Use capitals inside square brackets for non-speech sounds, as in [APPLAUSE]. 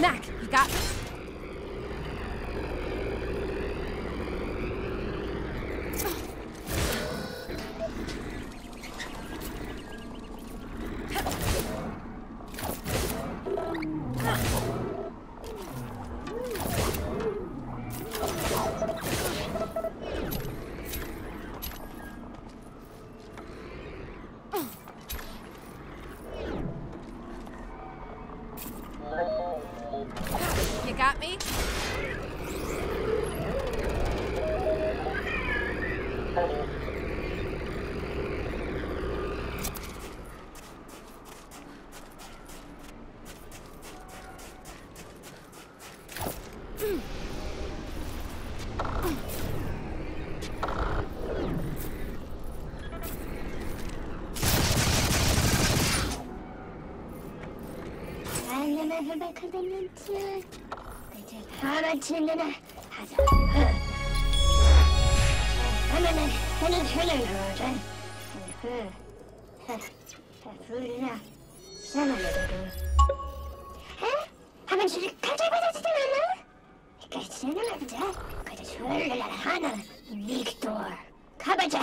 Mac, you got me? You got me? 알 [CLEARS THROAT] kendime hebe kadınlıntı. Hemen kendine. Hemen hemen hemen öyle. Fırla. Sen öyle dedin. Hemen çocuk kaç yapacak dedin ama? Kaç yapacak? Kaç şöyle hana. Victor. Kabaca.